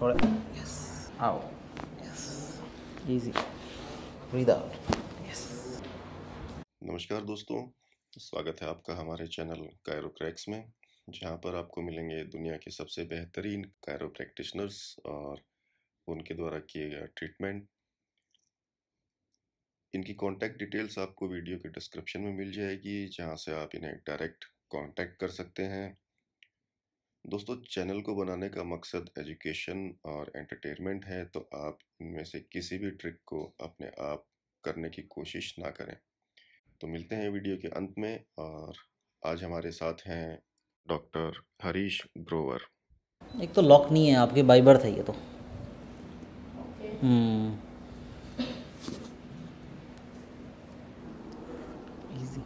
छोड़े यस आओ। Yes easy breathe out yes नमस्कार दोस्तों। स्वागत है आपका हमारे चैनल कायरो क्रैक्स में जहाँ पर आपको मिलेंगे दुनिया के सबसे बेहतरीन कायरो प्रैक्टिशनर्स और उनके द्वारा किए गए ट्रीटमेंट इनकी कॉन्टैक्ट डिटेल्स आपको वीडियो के डिस्क्रिप्शन में मिल जाएगी जहाँ से आप इन्हें डायरेक्ट कांटेक्ट कर सकते हैं। दोस्तों चैनल को बनाने का मकसद एजुकेशन और एंटरटेनमेंट है तो आप इनमें से किसी भी ट्रिक को अपने आप करने की कोशिश ना करें। तो मिलते हैं वीडियो के अंत में और आज हमारे साथ हैं डॉक्टर हरीश ग्रोवर एक तो लॉक नहीं है आपके बाई बर्थ है ये तो। हम्म easy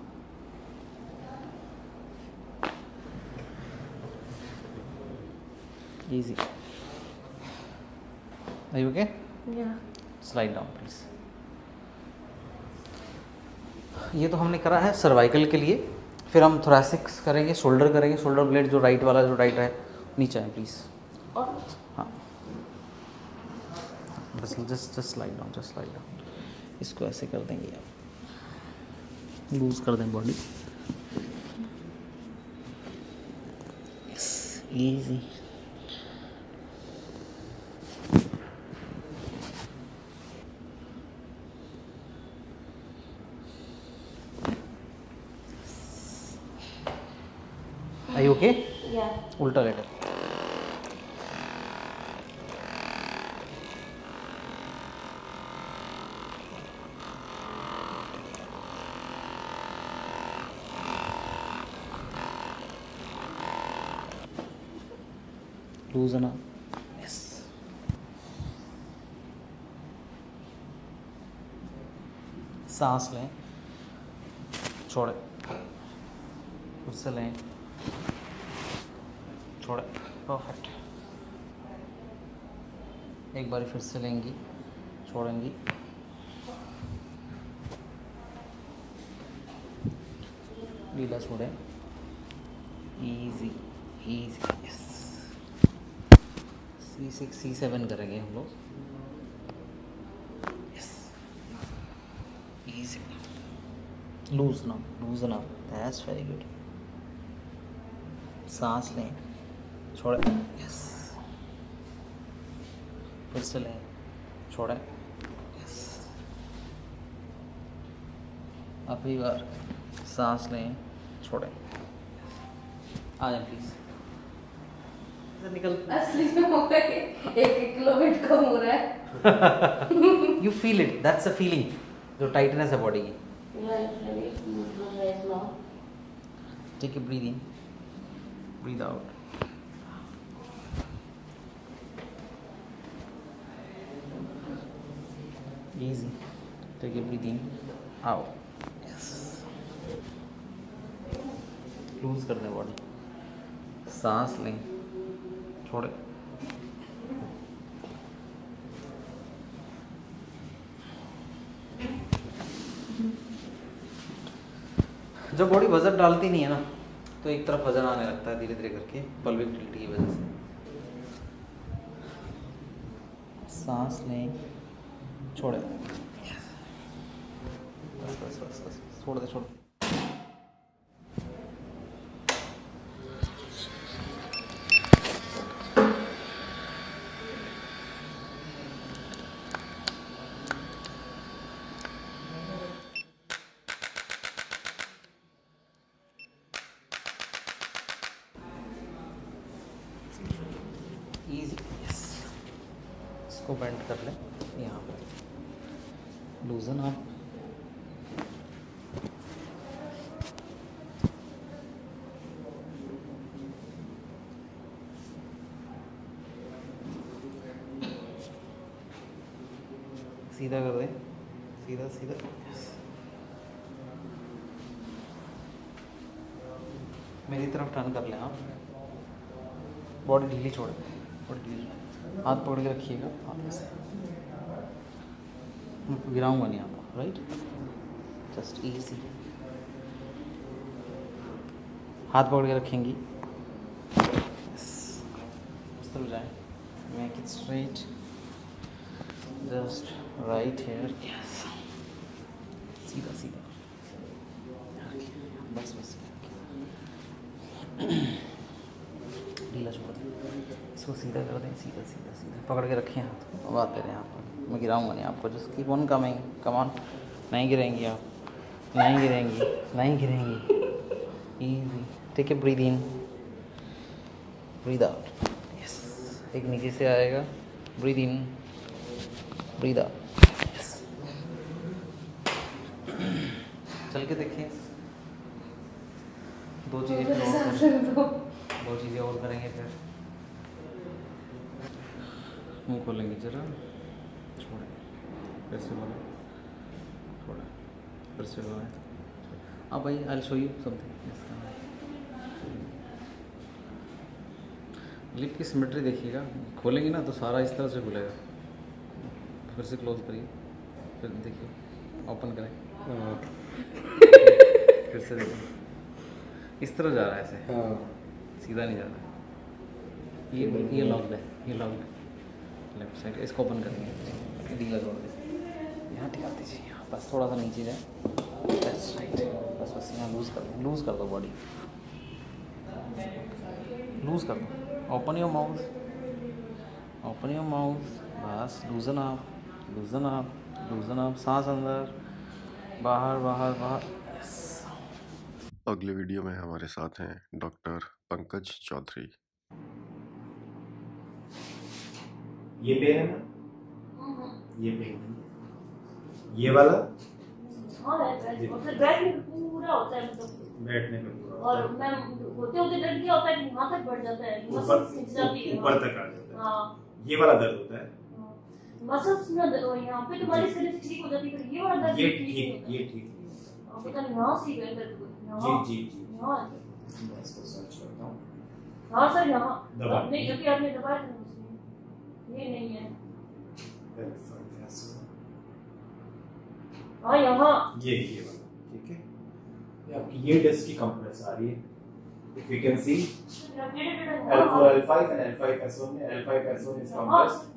easy. Are you okay? Yeah. slide down please. ये तो हमने करा है सर्वाइकल के लिए। फिर हम थोरासिक्स करेंगे शोल्डर करेंगे शोल्डर ब्लेड जो राइट वाला जो राइट है नीचे है प्लीज़ हाँ। बस just just slide down just slide down इसको ऐसे कर देंगे आप। लूज कर दें बॉडी इजी Yeah. उल्टा लेटर up yes. सांस लें. छोड़े. फिर से लें. छोड़े परफेक्ट एक बार फिर से लेंगी, छोड़ेंगी। लीला छोड़े। Easy easy yes C six C seven करेंगे हम लोग। लूज ना लूज ना दैट्स वेरी गुड सांस लें। छोड़े। यस फिर से लें। छोड़े। यस अभी बार सांस लें। छोड़े। आ जाए प्लीज़ निकल। असली में हो गए। एक एक किलो वेट कम हो रहा है। You feel it that's a feeling जो टाइटनेस है बॉडी की। Take a breathe in breathe out easy. Take in. Out. Yes. Loose कर दें बॉडी सांस लें। छोड़े। जब बॉडी वज़न डालती नहीं है ना तो एक तरफ़ वज़न आने लगता है धीरे धीरे करके पल्विक टिल्ट की वजह से। सांस लें। छोड़े। बस बस बस बस छोड़ दे छोड़। Easy yes इसको बेंड कर लें। यहाँ पे लूजन आप? सीधा कर दें। सीधा सीधा। मेरी तरफ़ टर्न कर लें आप। बॉडी ढीली छोड़ बॉडी ढीली हाथ पकड़ के रखिएगा। हाथ से। गिराऊँगा नहीं आपको राइट जस्ट ईजी हाथ पकड़ के रखेंगी। जाएँ। Make it straight. Just right here. सीधा सीधा Okay, बस बस ढीला छोड़ दें इसको सीधा कर दें सीधा सीधा सीधा। पकड़ के रखें हाथ अब आते रहे यहाँ पर मैं गिराऊँगा नहीं आपको। Just keep on coming come on नहीं गिरेंगी आप। नहीं गिरेंगी। नहीं गिरेंगी। Easy take a breathe in breathe out yes एक नीचे से आएगा। Breathe in breathe out yes चल के देखिए दो चीज़ें फिर और दो। दो चीज़ें और करेंगे फिर। मुँह खोलेंगे जरा। छोड़े। फिर से बोले थोड़ा फिर से बोले हाँ भाई I show you something lip की सिमेट्री देखिएगा। खोलेंगे ना तो सारा इस तरह से खुलेगा। फिर से क्लोज करिए। फिर देखिए। ओपन करें। फिर से देखिए। इस तरह जा रहा है ऐसे। सीधा नहीं जा रहा। ये ये लॉक्ड है। ये लॉक्ड है। लेफ़्ट साइड, इसको ओपन करेंगे ढीला छोड़ दे। यहाँ टिका दीजिए यहाँ बस थोड़ा सा नीचे जाए। बस राइट बस बस यहाँ लूज़ कर दो लूज़ कर दो बॉडी लूज़ कर दो। Open your mouth open your mouth बस लूजन आप लूजन आप लूजन आप सांस अंदर। बाहर बाहर बाहर। अगले वीडियो में हमारे साथ हैं डॉक्टर पंकज चौधरी। ये पेन है ना? ये पेन ये वाला? हाँ है है मतलब। बैठने पे पूरा और मैं होते होते डर गया होता है कि तक बढ़ जाता है। है। मसल्स जाती है। ऊपर ऊपर तक आ जाता हाँ। है। ये वाला दर्द होता है? मसल्स यहाँ पे तो मालिश करने ठीक हो जाती है पर ये वाला दर्द ये ठीक नहीं ठीक होता। ये ठीक हाँ, पता नहीं यहाँ से गए दर्द जी जी जी। यहाँ मैं इसको सर्च करता हूँ। हाँ सर यहाँ। नहीं अभी आपने दबाया ये नहीं है हाँ यहाँ। ये ये वाला ठीक है? ये आपकी ये डिस्क की कंप्रेस आ रही है। If you can see L4 L5 and L5 S1 L5 S1 is हाँ compressed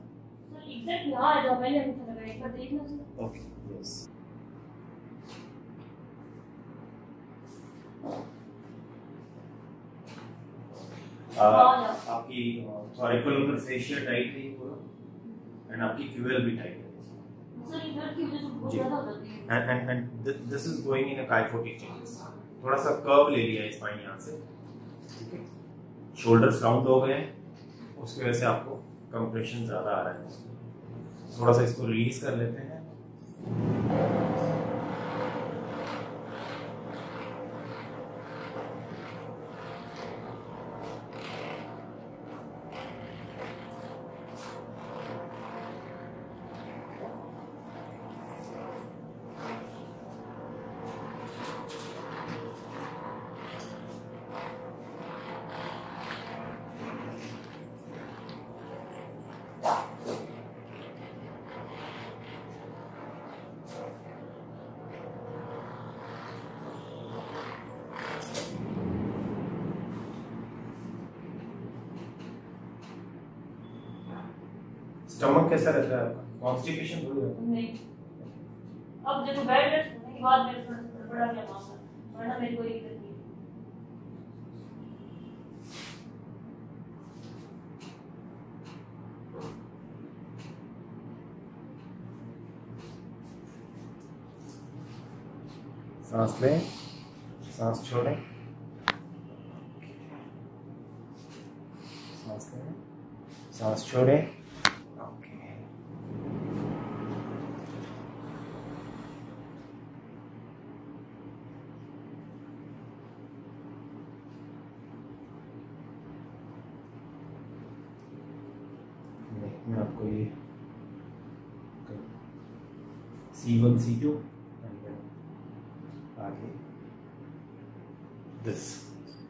एग्जैक्ट यहाँ है जहाँ लगाया एक बार देखना सर okay yes आपकी थोरिकल फेशियल टाइट है पूरा एंड आपकी क्यूएल भी टाइट है सर इधर की वजह से बहुत जी। ज़्यादा हो है। And and and th- this is going in a थोड़ा सा कर्व ले लिया है स्पाइन यहाँ से। ठीक है? शोल्डर्स राउंड हो गए हैं। उसकी वजह से आपको कंप्रेशन ज़्यादा आ रहा है। थोड़ा सा इसको रिलीज़ कर लेते हैं। स्टमक कैसा रहता है आपका? कॉन्स्टिपेशन थोड़ी रहता नहीं। अब देखो बेड रेस्ट होने के बाद मेरे थोड़ा बड़ा गया मामला वरना मेरी कोई दिक्कत नहीं है है। सांस लें सांस छोड़ें। सांस लें सांस छोड़ें ओके नहीं, मैं आपको ये सी वन सी टू आगे दिस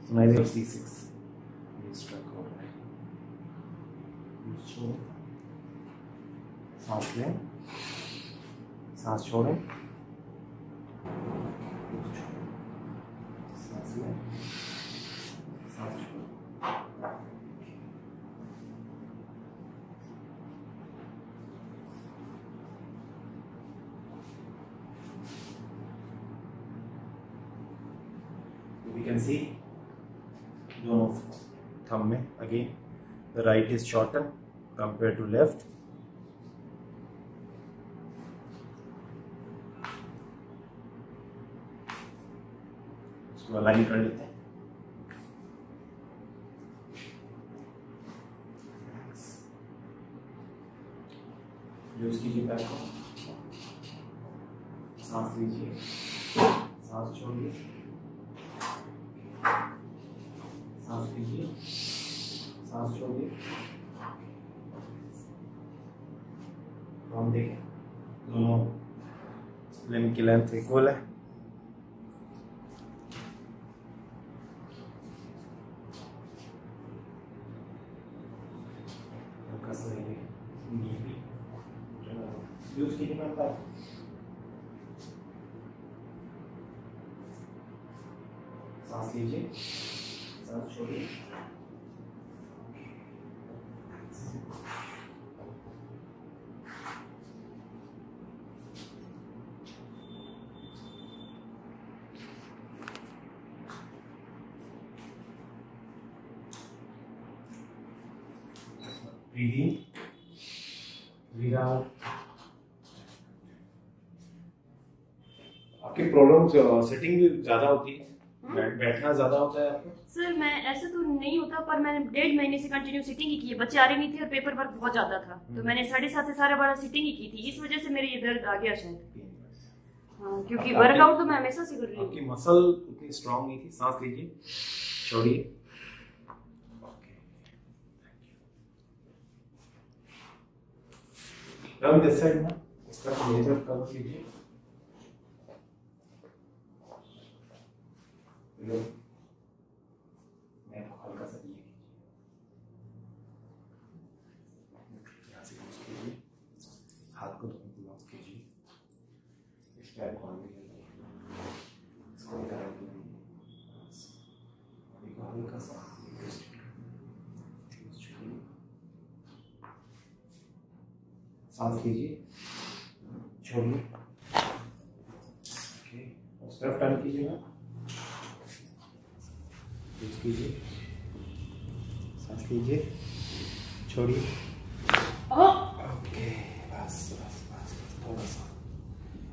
of C6 ये स्ट्रक हो रहा है। छोड़। सांस लें। सांस छोड़ें सांस लें सांस छोड़ें वी कैन सी दोनों थम में again the right is shorten compare to left इसको अलाइन कर लेते हैं। यूज़ कीजिए बैक को। सांस लीजिए सांस छोड़िए सांस लीजिए सांस छोड़िए तो हम देखें दोनों लिम्ब की लेंथ इक्वल है हल्का सा ये नी भी यूज़ कीजिए मैं बता सांस लीजिए सांस छोड़िए breathe in breathe out. आपकी प्रॉब्लम सिटिंग भी ज़्यादा होती है। बैठ, बैठना ज़्यादा होता है आपको? सर मैं ऐसे तो नहीं होता पर मैंने डेढ़ महीने से कंटिन्यू सिटिंग ही की है। बच्चे आ रहे नहीं थे और पेपर वर्क बहुत ज़्यादा था। तो मैंने साढ़े सात से साढ़े बारह सिटिंग ही की थी। इस वजह से मेरे ये दर्द आ गया शायद। हाँ, क्योंकि वर्कआउट तो मैं हमेशा से कर रही आपकी हूँ मसल उतनी स्ट्रांग नहीं थी। सांस लीजिए छोड़िए। टर्न दिस साइड ना इसका मेजर ये कीजिए लो मैं हल्का सा ये कीजिए यहाँ से यूज़ कीजिए हाथ को दोनों लॉक कीजिए इस पैर को आगे ले जाइए इसको इधर आगे ले जाइए बस अभी को हल्का सा twist करिए। twist करिए। सांस लीजिए छोड़िए। ओके उस तरफ़ टर्न कीजिएगा कीजिए। सांस लीजिए। छोड़िए। ओके बस बस बस बस, थोड़ा सा।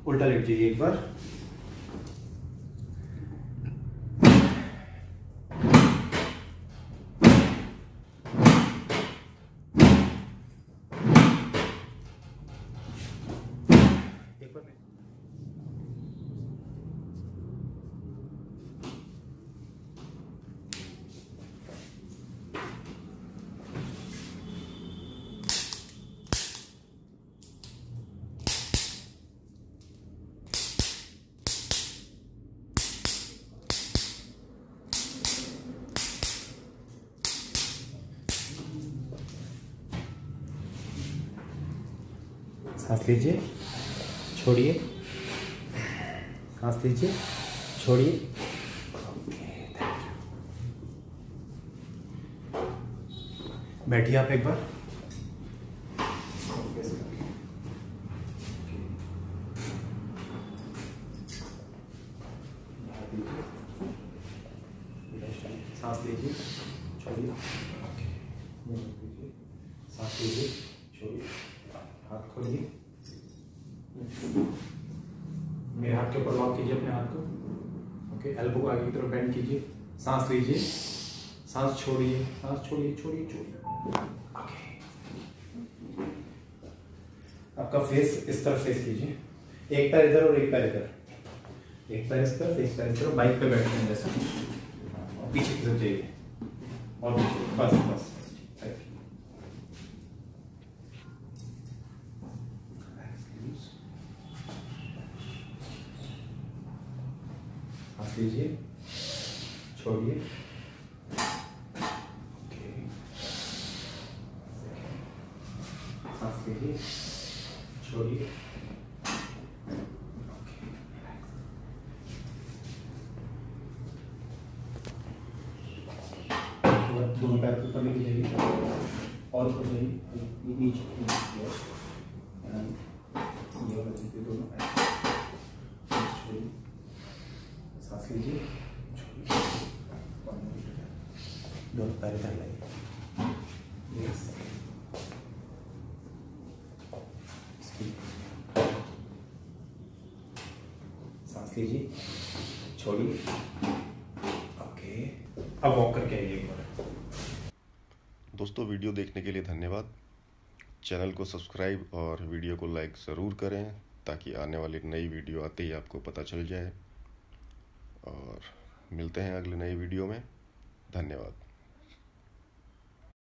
उल्टा लेट जाइए एक बार। सांस लीजिए छोड़िए। सांस लीजिए छोड़िए। बैठिए आप एक बार। सांस लीजिए छोड़िए सांस लीजिए छोड़िए हाथ खोलिए मेरे हाथ के ऊपर लॉक कीजिए अपने हाथ को ओके तरफ़ बेंड कीजिए, सांस लीजिए, सांस छोड़िए सांस छोड़िए छोड़िए छोड़िए। आपका फेस इस तरफ़ फेस कीजिए। एक पैर इधर और एक पैर इधर। एक पैर इस तरफ़, एक पैर इस तरफ़ बाइक पे बैठते हैं जैसा। और पीछे की तरफ़ जाइए। और पीछे बस बस Thank you. सांस लीजिए छोड़िए ओके सांस लीजिए छोड़िए। दोनों पैर को ऊपर लेके जाइए। और ऊपर जाइए। नीचे दोनों सांस लीजिए। दोनों पैर इधर लाइए यस सांस जी छोड़िए। ओके। अब वॉक करके आइए दोस्तों, वीडियो देखने के लिए धन्यवाद। चैनल को सब्सक्राइब और वीडियो को लाइक ज़रूर करें ताकि आने वाली नई वीडियो आते ही आपको पता चल जाए। और मिलते हैं अगले नई वीडियो में। धन्यवाद।